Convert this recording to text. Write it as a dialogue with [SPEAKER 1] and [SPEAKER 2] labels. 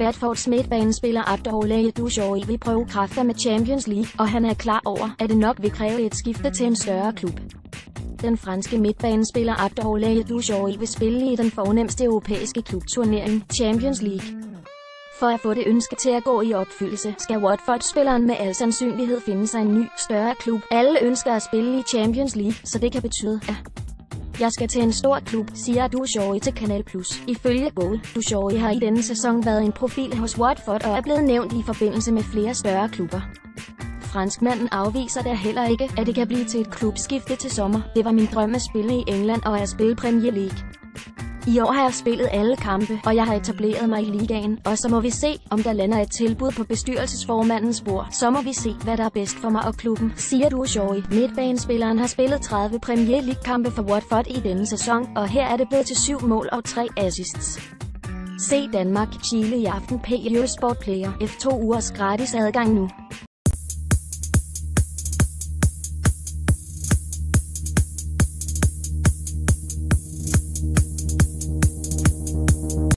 [SPEAKER 1] Watfords midtbanespiller Abdoulaye Dujoy vil prøve kræfter med Champions League, og han er klar over, at det nok vil kræve et skifte til en større klub. Den franske midtbanespiller Abdoulaye Dujoy vil spille i den fornemmeste europæiske klubturnering, Champions League. For at få det ønske til at gå i opfyldelse, skal Watford-spilleren med al sandsynlighed finde sig en ny, større klub. Alle ønsker at spille i Champions League, så det kan betyde, at jeg skal til en stor klub, siger Dushoy til Kanal Plus. Ifølge Goal, Dushoy har i denne sæson været en profil hos Watford og er blevet nævnt i forbindelse med flere større klubber. Franskmanden afviser der heller ikke, at det kan blive til et klubskifte til sommer. Det var min drøm at spille i England og at spille Premier League. I år har jeg spillet alle kampe, og jeg har etableret mig i ligaen, og så må vi se, om der lander et tilbud på bestyrelsesformandens bord. Så må vi se, hvad der er bedst for mig og klubben, siger du Joy. Midtbanespilleren har spillet 30 Premier League-kampe for Watford i denne sæson, og her er det blevet til 7 mål og 3 assists. Se Danmark, Chile i aften på Eurosport Player. F2 ugers gratis adgang nu.